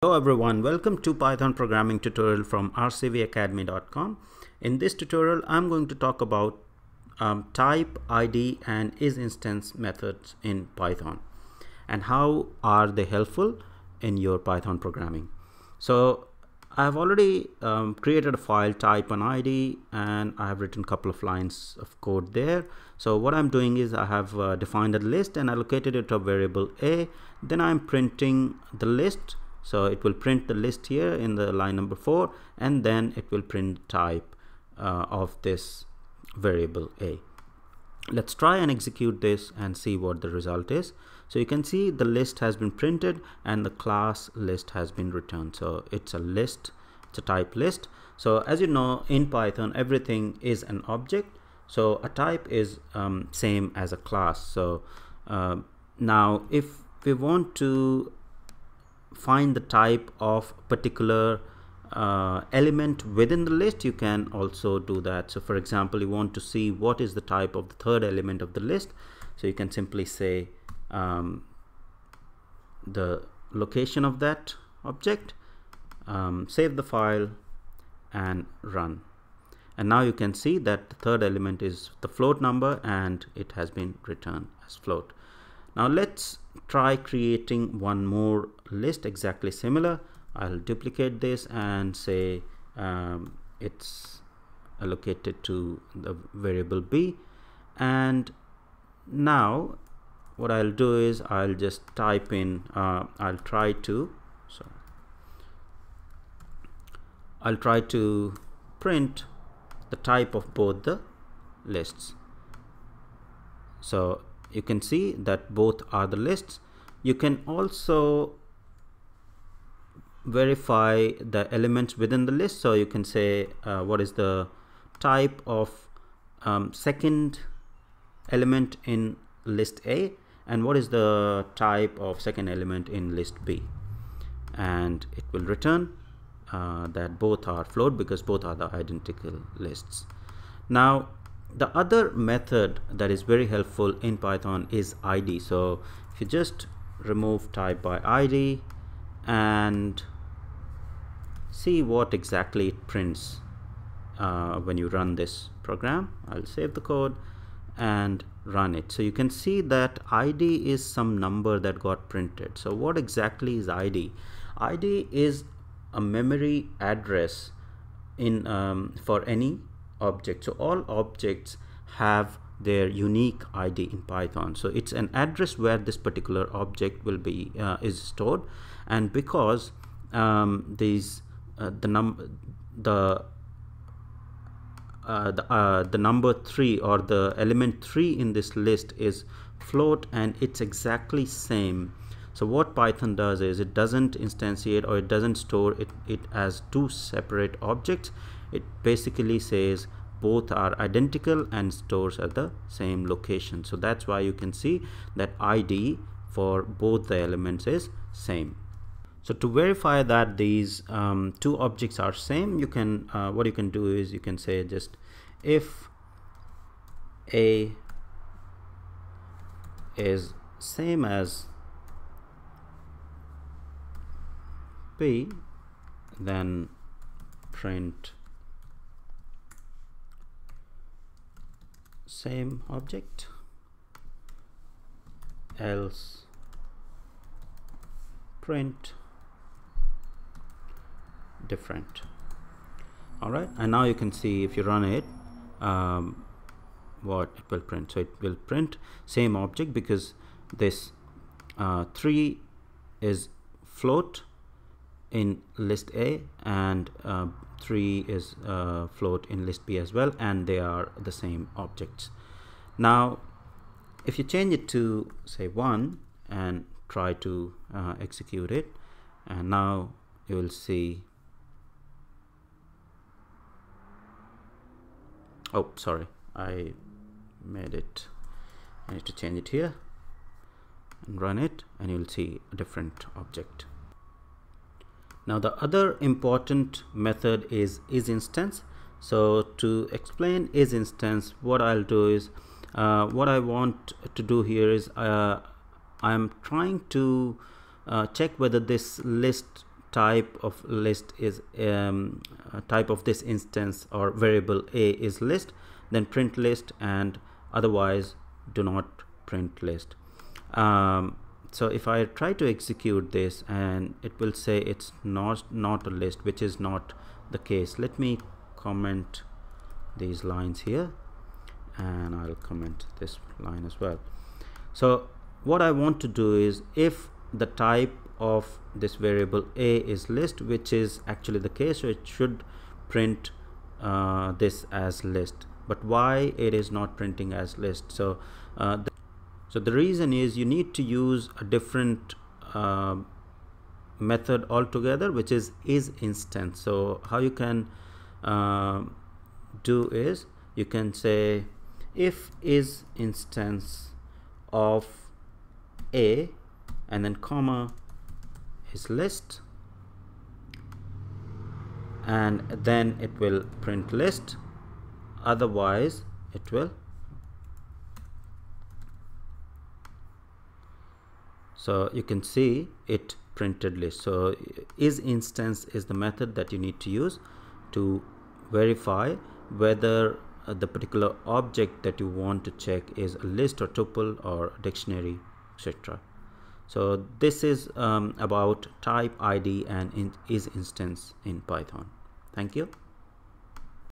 Hello everyone, welcome to Python programming tutorial from rcvacademy.com. In this tutorial, I'm going to talk about um, type, ID and isInstance methods in Python and how are they helpful in your Python programming. So I've already um, created a file type and ID and I have written a couple of lines of code there. So what I'm doing is I have uh, defined a list and allocated it to a variable A. Then I'm printing the list so it will print the list here in the line number four and then it will print type uh, of this variable a. Let's try and execute this and see what the result is. So you can see the list has been printed and the class list has been returned. So it's a list it's a type list. So as you know in python everything is an object. So a type is um, same as a class. So uh, now if we want to find the type of particular uh, element within the list you can also do that. So for example you want to see what is the type of the third element of the list. So you can simply say um, the location of that object um, save the file and run. And now you can see that the third element is the float number and it has been returned as float. Now let's try creating one more list exactly similar. I'll duplicate this and say um, it's allocated to the variable b. And now what I'll do is I'll just type in uh, I'll try to so I'll try to print the type of both the lists. So you can see that both are the lists. You can also verify the elements within the list. So you can say uh, what is the type of um, second element in list A and what is the type of second element in list B. And it will return uh, that both are float because both are the identical lists. Now the other method that is very helpful in Python is ID so if you just remove type by ID and see what exactly it prints uh, when you run this program. I'll save the code and run it. So you can see that ID is some number that got printed. So what exactly is ID ID is a memory address in um, for any object. So all objects have their unique id in python. So it's an address where this particular object will be uh, is stored. And because um, these uh, the number the uh, the, uh, the number 3 or the element 3 in this list is float and it's exactly same. So what python does is it doesn't instantiate or it doesn't store it, it as two separate objects. It basically says both are identical and stores at the same location. So that's why you can see that id for both the elements is same so to verify that these um, two objects are same you can uh, what you can do is you can say just if a is same as b then print same object else print different. All right and now you can see if you run it um, what it will print. So it will print same object because this uh, 3 is float in list A and uh, 3 is uh, float in list B as well and they are the same objects. Now if you change it to say 1 and try to uh, execute it and now you will see oh sorry. I made it. I need to change it here and run it and you'll see a different object. Now the other important method is isInstance so to explain isInstance what I'll do is uh, what I want to do here is uh, I'm trying to uh, check whether this list type of list is um, type of this instance or variable a is list then print list and otherwise do not print list. Um, so if I try to execute this and it will say it's not not a list which is not the case let me comment these lines here and I'll comment this line as well. So what I want to do is if the type of this variable a is list which is actually the case. So it should print uh, this as list. But why it is not printing as list? So uh, the, so the reason is you need to use a different uh, method altogether which is is instance. So how you can uh, do is you can say if is instance of a and then comma is list. And then it will print list. Otherwise it will so you can see it printed list. So is instance is the method that you need to use to verify whether uh, the particular object that you want to check is a list or tuple or dictionary etc so this is um, about type id and in, is instance in python. Thank you